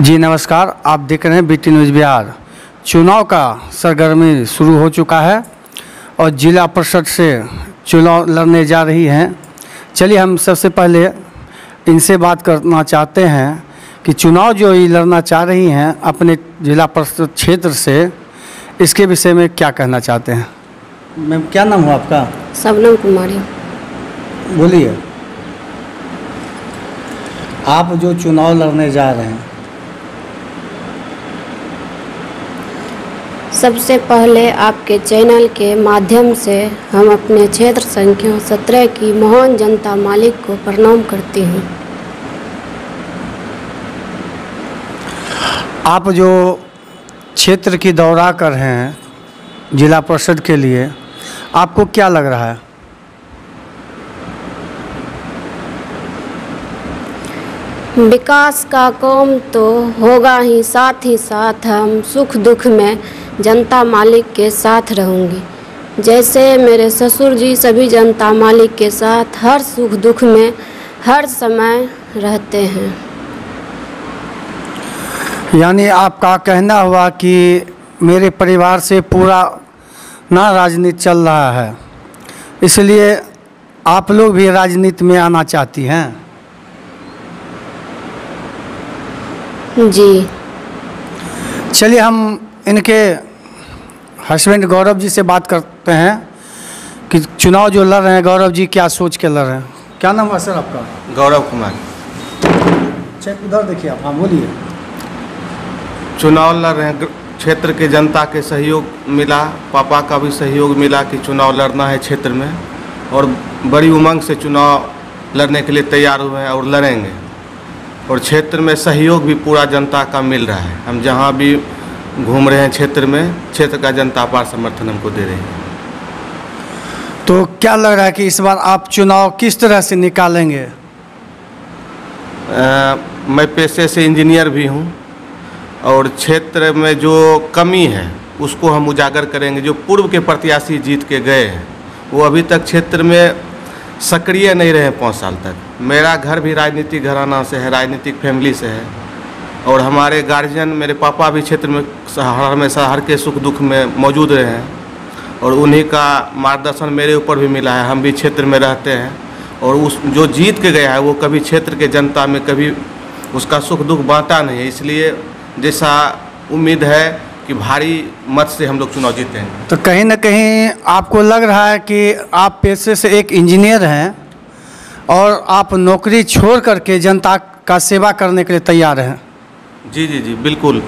जी नमस्कार आप देख रहे हैं बीटी न्यूज़ बिहार चुनाव का सरगर्मी शुरू हो चुका है और जिला परिषद से चुनाव लड़ने जा रही हैं। चलिए हम सबसे पहले इनसे बात करना चाहते हैं कि चुनाव जो ये लड़ना चाह रही हैं अपने जिला परिषद क्षेत्र से इसके विषय में क्या कहना चाहते हैं? मैम क्या नाम हुआ आपका? सबनम कुमारी। बोलिए। आप जो चुनाव लड़ने जा रहे हैं सबसे पहले आपके चैनल के माध्यम से हम अपने क्षेत्र संख्या सत्रह की महान जनता मालिक को प्रणाम करती हूँ। आप जो क्षेत्र की दौरा कर रहे हैं, जिला परिषद के लिए, आपको क्या लग रहा है? विकास का काम तो होगा ही, साथ ही साथ हम सुख दुख में जनता मालिक के साथ रहूँगी। जैसे मेरे ससुर जी सभी जनता मालिक के साथ हर सुख दुख में हर समय रहते हैं। यानी आपका कहना हुआ कि मेरे परिवार से पूरा ना राजनीति चल रहा है, इसलिए आप लोग भी राजनीति में आना चाहती हैं। जी। चलिए हम इनके हस्बैंड गौरव जी से बात करते हैं कि चुनाव जो लड़ रहे हैं गौरव जी क्या सोच के लड़ रहे हैं? क्या नाम हुआ सर आपका? गौरव कुमार। चेक उधर देखिए आप हाँ बोलिए। चुनाव लड़ रहे हैं क्षेत्र के जनता के सहयोग मिला पापा का भी सहयोग मिला कि चुनाव लड़ना है क्षेत्र में और बड़ी उमंग से चुनाव लड़ने के लिए तैयार हुए हैं और लड़ेंगे। और क्षेत्र में सहयोग भी पूरा जनता का मिल रहा है। हम जहाँ भी घूम रहे हैं क्षेत्र में क्षेत्र का जनता अपार समर्थन हमको दे रही है। तो क्या लग रहा है कि इस बार आप चुनाव किस तरह से निकालेंगे? अ, मैं पेशे से इंजीनियर भी हूँ और क्षेत्र में जो कमी है उसको हम उजागर करेंगे। जो पूर्व के प्रत्याशी जीत के गए हैं वो अभी तक क्षेत्र में सक्रिय नहीं रहे पाँच साल तक। मेरा घर भी राजनीतिक घराना से है, राजनीतिक फैमिली से है। और हमारे गार्जियन मेरे पापा भी क्षेत्र में हमेशा हर के सुख दुख में मौजूद रहे हैं। और उन्हीं का मार्गदर्शन मेरे ऊपर भी मिला है, हम भी क्षेत्र में रहते हैं। और उस, जो जीत के गया है, वो कभी क्षेत्र के जनता में कभी उसका सुख दुख बांटा नहीं है। इसलिए जैसा उम्मीद है कि भारी मत से हम लोग चुनाव जीतेंगे तो कहीं ना कहीं आपको लग रहा है कि आप पेशे से एक इंजीनियर हैं और आप नौकरी छोड़ करके जनता का सेवा करने के लिए तैयार हैं। जी जी जी बिल्कुल।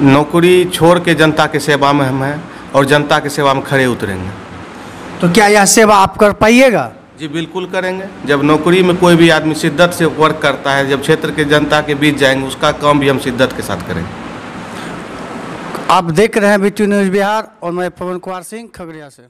नौकरी छोड़ के जनता के सेवा में हम हैं और जनता के सेवा में खड़े उतरेंगे। तो क्या यह सेवा आप कर पाइएगा? जी बिल्कुल करेंगे। जब नौकरी में कोई भी आदमी शिद्दत से वर्क करता है जब क्षेत्र के जनता के बीच जाएँगे उसका काम भी हम शिद्दत के साथ करेंगे। आप देख रहे हैं बीटी न्यूज़ बिहार और मैं पवन कुमार सिंह खगड़िया से।